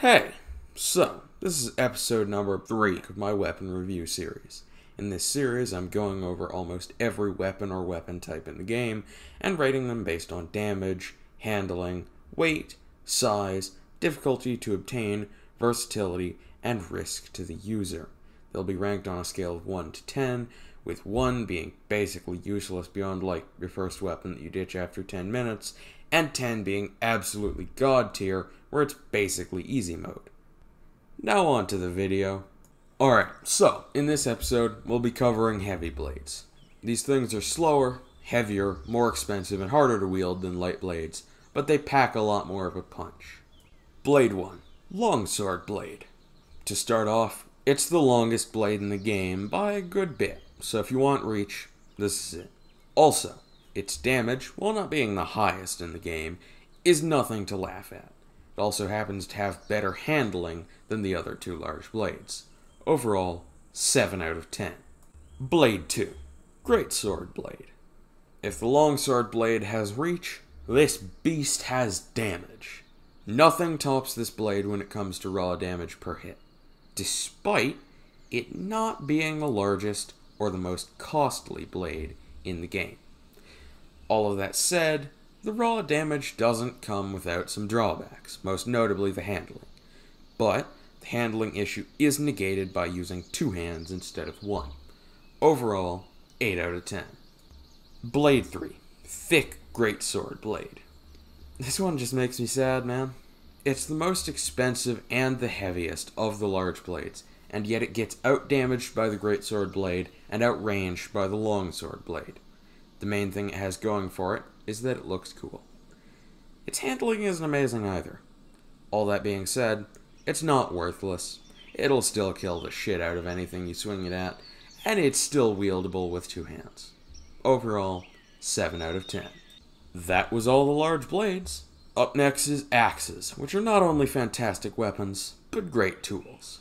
Hey, so this is episode number three of my weapon review series. In this series, I'm going over almost every weapon or weapon type in the game and rating them based on damage, handling, weight, size, difficulty to obtain, versatility, and risk to the user. They'll be ranked on a scale of 1 to 10, with 1 being basically useless beyond like your first weapon that you ditch after 10 minutes, and 10 being absolutely god tier, where it's basically easy mode. Now on to the video. Alright, so in this episode, we'll be covering heavy blades. These things are slower, heavier, more expensive, and harder to wield than light blades, but they pack a lot more of a punch. Blade 1 Longsword Blade. To start off, it's the longest blade in the game by a good bit, so if you want reach, this is it. Also, its damage, while not being the highest in the game, is nothing to laugh at. It also happens to have better handling than the other two large blades. Overall, 7 out of 10. Blade 2 Great Sword Blade. If the longsword blade has reach, this beast has damage. Nothing tops this blade when it comes to raw damage per hit, despite it not being the largest or the most costly blade in the game. All of that said, the raw damage doesn't come without some drawbacks, most notably the handling. But the handling issue is negated by using two hands instead of one. Overall, 8 out of 10. Blade 3 Thick Greatsword Blade. This one just makes me sad, man. It's the most expensive and the heaviest of the large blades, and yet it gets outdamaged by the Greatsword Blade and outranged by the Longsword Blade. The main thing it has going for it is that it looks cool. Its handling isn't amazing either. All that being said, it's not worthless. It'll still kill the shit out of anything you swing it at, and it's still wieldable with two hands. Overall, 7 out of 10. That was all the large blades. Up next is axes, which are not only fantastic weapons, but great tools.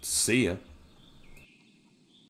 See ya.